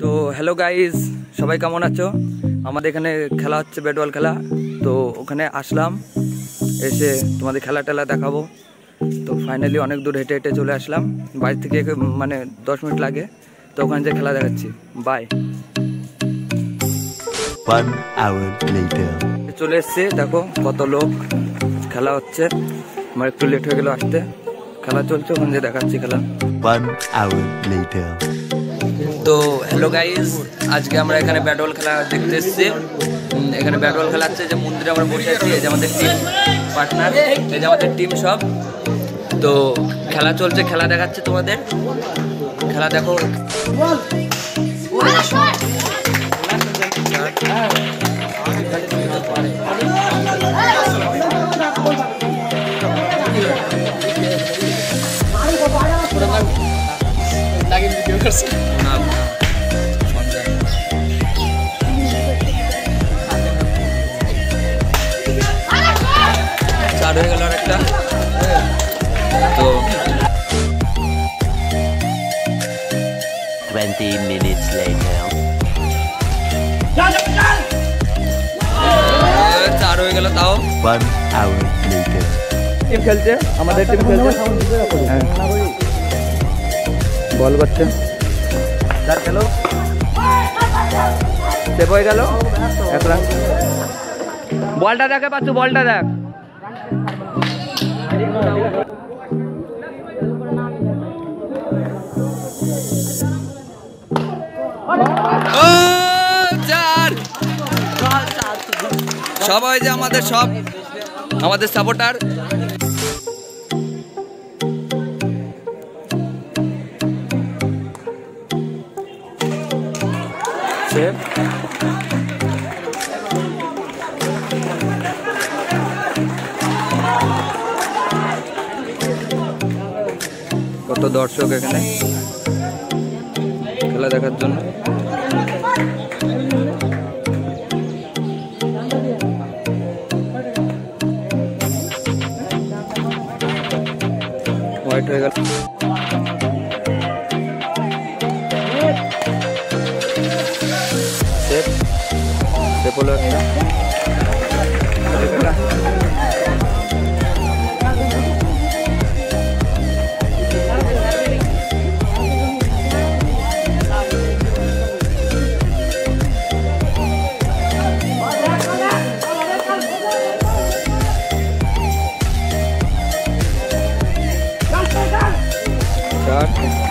তো hello guys সবাই কেমন আছো? আমাদের এখানে খেলা হচ্ছে ব্যাট বল খেলা। তো ওখানে আসলাম এসে তোমাদের খেলা টেলা দেখাবো। তো ফাইনালি অনেক দূর হেঁটে হেঁটে চলে আসলাম। বাড়ি থেকে মানে দশ মিনিট লাগে। তো ওখানে যে খেলা দেখাচ্ছি। বাই. চলে এসছে দেখো কত লোক খেলা হচ্ছে। আমার একটু লেট হয়ে গেল আসতে। খেলা চলছে ওখানে যে দেখাচ্ছি খেলা. তো হ্যালো গাইস আজকে আমরা এখানে ব্যাট বল খেলা দেখতে এসেছি। এখানে ব্যাট বল খেলা হচ্ছে যে মন্দিরে আমরা বসে আছি এই যে আমাদের টিম পার্টনার এই যে আমাদের টিম সব। তো খেলা চলছে খেলা দেখাচ্ছে তোমাদের। খেলা দেখো। না, না, সন্ধ্যা। চার হয়ে গেল একটা তো 20 minutes later. এ, চার হয়ে গেল তাও One hour later. টিম খেলছে আমাদের টিম খেলছে হ্যাঁ। বল করছে চার খেলো সেভ হয়ে গেল। এক রান। বলটা দেখে পাচ্ছ বলটা দেখ। ও, চার। সবাই যে আমাদের সব আমাদের সাপোর্টার কত দর্শক এখানে খেলা দেখার জন্য? হোয়াইট হয়ে গেল। kulot. Kulot God.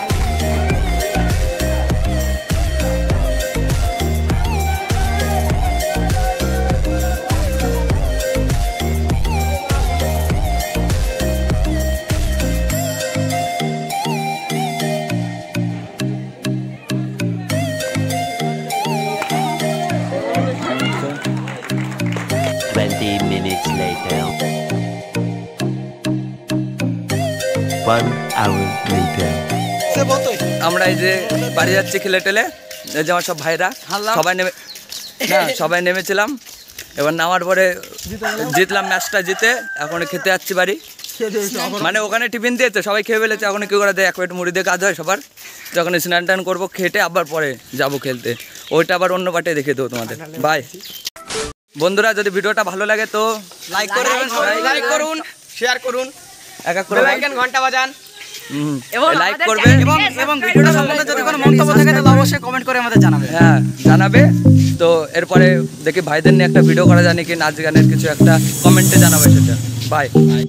Later. One hour later. আমরা এই যে বাড়ি যাচ্ছি খেলে টেলে এই যে আমার সব ভাইরা সবাই নেমে না সবাই নেমেছিলাম। এবার নামার পরে জিতলাম ম্যাচটা জিতে এখন খেতে যাচ্ছি বাড়ি। মানে ওখানে টিফিন দিয়েছে সবাই খেয়ে ফেলেছে এখন কি করে দেয় এক প্লেট মুড়ি দিয়ে কাজ হয় সবার। যখন স্নান টান করব খেটে আবার পরে যাব খেলতে। ওইটা আবার অন্য পাটে দেখে দেবো তোমাদের। বাই বন্ধুরা যদি ভিডিওটা ভালো লাগে তো লাইক করুন লাইক করুন শেয়ার করুন। এক এক করে ঘণ্টা বাজান। এবং লাইক করবে। এবং এবং ভিডিওটা সম্বন্ধে যদি কোনো মন্তব্য থাকে তাহলে অবশ্যই কমেন্ট করে আমাদের জানাবে। হ্যাঁ জানাবে। তো এরপরে দেখি ভাইদের নিয়ে একটা ভিডিও করা যায় নাকি? নাচ গানের কিছু একটা কমেন্টে জানাবে সেটা। Bye bye